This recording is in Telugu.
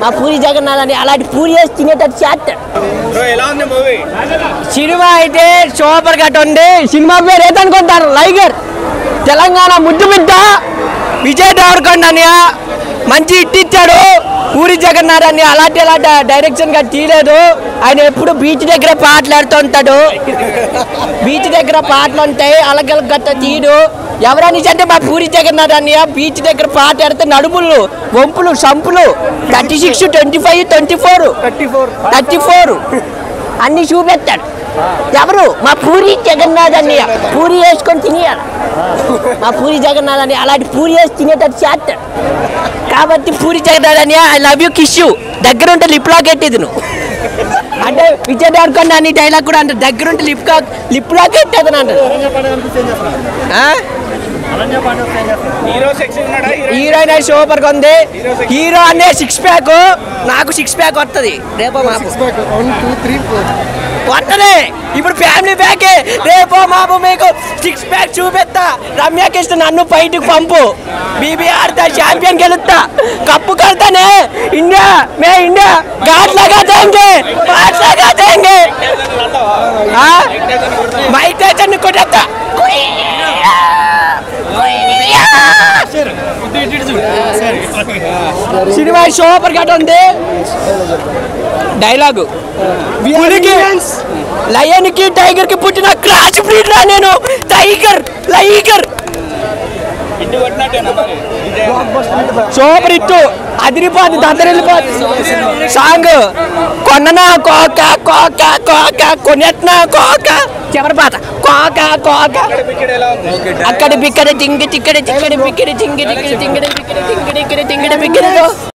మా పూరి జగన్నాథ్ అని అలాంటి పూరి వేసి తినేటట్టు చేస్తాడు. సినిమా అయితే సూపర్ కట్ ఉంది. సినిమా పేరు ఏదనుకుంటారు లైగర్. తెలంగాణ ముద్దు బిడ్డ విజయ్ దేవరకొండ మంచి హిట్ ఇచ్చాడు. పూరి జగన్నాథ్ అని అలాంటి అలాంటి డైరెక్షన్గా తీయలేదు. ఆయన ఎప్పుడు బీచ్ దగ్గర పాటలాడుతూ ఉంటాడు. బీచ్ దగ్గర పాటలు ఉంటాయి అలగల గట్ట తీయడు ఎవరని అంటే మా పూరి జగన్నాథ్ అన్నయ్య బీచ్ దగ్గర పాట ఆడితే నడుములు వంపులు సంపులు. Thirty six twenty five twenty four thirty four. Thirty four అన్ని చూపెట్టాడు. ఎవరు? మా పూరి జగన్నాథ్ అన్నయ్య పూరి వేసుకొని తినేయాలి. మా పూరి జగన్నాథ్ అని అలాంటి పూరి వేసి తినేటట్టు చేస్తాడు. కాబట్టి పూరి జగన్నాథ్ అన్నయ్య I love you kiss you దగ్గర ఉంటే లిప్ లాక్ ఎట్టేది నువ్వు. అంటే విజయ్ దేవరకొండ అని డైలాగ్ కూడా అంటే దగ్గర ఉంటే లిప్ లాక్ లిప్ లాక్ ఎట్టేది అంటాడు. ఆ? హీరో సెక్షన్ ఉన్నాడా? హీరోయిన్ అయితే సూపర్గా ఉంది. హీరో అనే సిక్స్ ప్యాక్ నాకు సిక్స్ ప్యాక్ వస్తుంది రేపో మాపు. వట్టనే ఇప్పుడు ఫ్యామిలీ ప్యాకే. రేపో మాపు మీకు సిక్స్ ప్యాక్ చూపెత్తా. రమ్యకృష్ణ నన్ను బయటకు పంపు. బీబీఆర్ ఛాంపియన్ గెలుస్తా. కప్పు కడతానే. ఇండియా మే ఇండియా. ఘాట్ లాగా దేంగే ఘాట్ లాగా దేంగే మైక్ టైసన్ కొట్టేస్తా. సినిమా సూపర్ కట్ ఉంది? డైలాగు లయన్కి టైగర్కి పుట్టిన క్రాస్ బ్రీడ్ రా నేను. టైగర్ లైగర్ సూపర్ ఇట్టు అదిరిపోదు దద్దరిల్లిపోదు సాంగ్ కొన్ననా కోక కోక కోక కొనెత్నా కోక చివరి పాత కోక కోక అక్కడ బిక్కడ టింగి టిక్కడి టిక్కడి బిక్కడి టింగి టిక్కడి టింగిడి బిక్కడి టింగిడి టింగిడి బిక్కడి